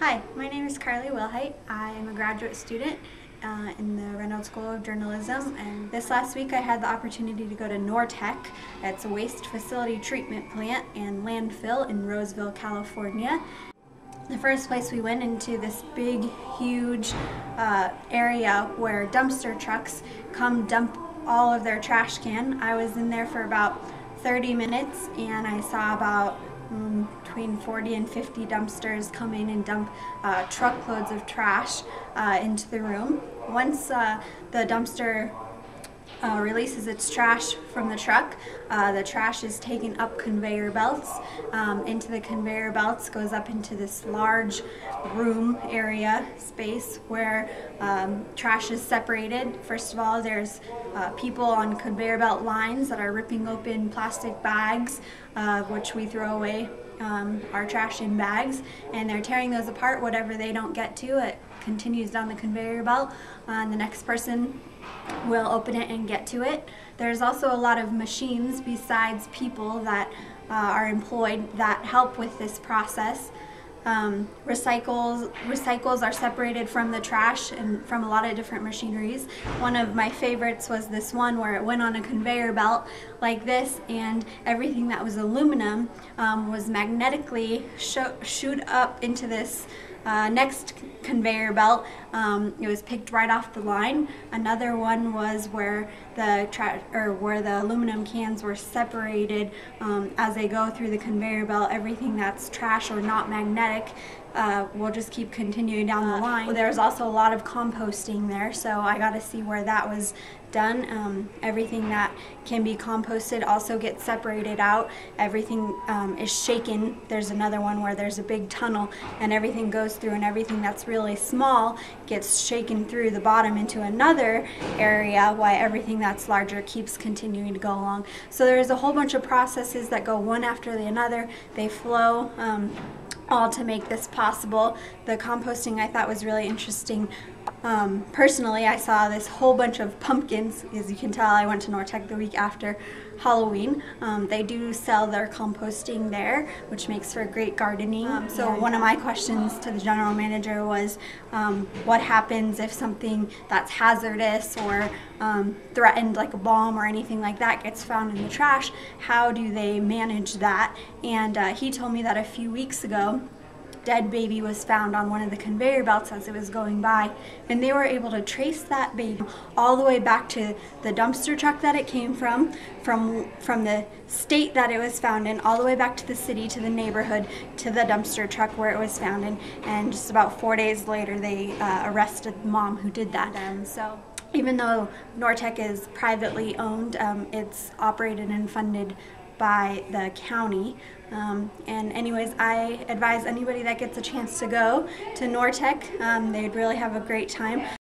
Hi, my name is Carlie Wilhite. I am a graduate student uh, in the Reynolds School of Journalism and this last week I had the opportunity to go to Nortech. It's a waste facility treatment plant and landfill in Roseville, California. The first place we went into this big, huge uh, area where dumpster trucks come dump all of their trash can. I was in there for about 30 minutes and I saw about um, between 40 and 50 dumpsters come in and dump uh, truckloads of trash uh, into the room. Once uh, the dumpster uh, releases its trash from the truck. Uh, the trash is taken up conveyor belts. Um, into the conveyor belts goes up into this large room area space where um, trash is separated. First of all, there's uh, people on conveyor belt lines that are ripping open plastic bags, uh, which we throw away um, our trash in bags, and they're tearing those apart. Whatever they don't get to, it continues down the conveyor belt. Uh, and the next person will open it and get to it. There's also a lot of machines besides people that uh, are employed that help with this process. Um, recycles recycles are separated from the trash and from a lot of different machineries. One of my favorites was this one where it went on a conveyor belt like this and everything that was aluminum um, was magnetically shoot up into this uh, next conveyor belt, um, it was picked right off the line. Another one was where the or where the aluminum cans were separated um, as they go through the conveyor belt. Everything that's trash or not magnetic uh, will just keep continuing down the line. There's also a lot of composting there, so I got to see where that was done. Um, everything that can be composted also gets separated out. Everything um, is shaken. There's another one where there's a big tunnel and everything goes through and everything that's really small gets shaken through the bottom into another area while everything that's larger keeps continuing to go along. So there's a whole bunch of processes that go one after the other. They flow. Um, all to make this possible. The composting I thought was really interesting. Um, personally, I saw this whole bunch of pumpkins. As you can tell, I went to Nortech the week after Halloween. Um, they do sell their composting there, which makes for great gardening. Um, so one of my questions to the general manager was, um, what happens if something that's hazardous or um, threatened, like a bomb or anything like that, gets found in the trash? How do they manage that? And uh, he told me that a few weeks ago, dead baby was found on one of the conveyor belts as it was going by and they were able to trace that baby all the way back to the dumpster truck that it came from from from the state that it was found in all the way back to the city to the neighborhood to the dumpster truck where it was found in and just about four days later they uh, arrested the mom who did that. And so. Even though Nortech is privately owned, um, it's operated and funded by the county. Um, and anyways, I advise anybody that gets a chance to go to Nortech. Um, they'd really have a great time.